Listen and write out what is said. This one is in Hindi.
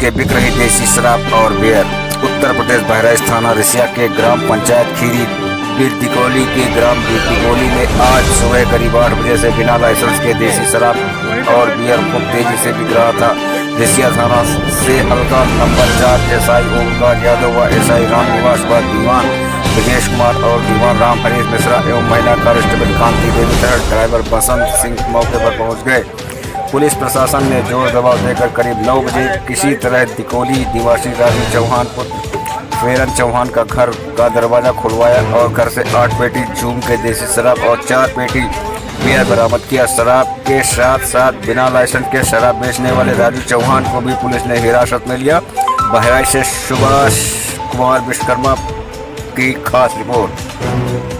के बिक रही देसी शराब और बियर। उत्तर प्रदेश बहराइच थाना रिसिया के ग्राम पंचायत खीरी बिरदिकोली के ग्राम बिरदिकोली में आज सुबह करीब आठ बजे से बिना लाइसेंस के देसी शराब और बियर खूब तेज़ी से बिक रहा था। रिसिया थाना से हल्का नंबर चार एस आई ओमकार यादव व एस आई राम निवास व दीवान दिनेश कुमार और दीवान राम हरीश मिश्रा एवं महिला कांस्टेबल कांति देवी ड्राइवर बसंत सिंह मौके पर पहुँच गए। पुलिस प्रशासन ने ज़ोर दबाव देकर करीब नौ बजे किसी तरह दिकोली निवासी राजू चौहान पुत्र फेरन चौहान का घर का दरवाज़ा खुलवाया और घर से आठ पेटी झूम के देसी शराब और चार पेटी बियर बरामद किया। शराब के साथ साथ बिना लाइसेंस के शराब बेचने वाले राजू चौहान को भी पुलिस ने हिरासत में लिया। बहराइच से सुभाष कुमार विश्वकर्मा की खास रिपोर्ट।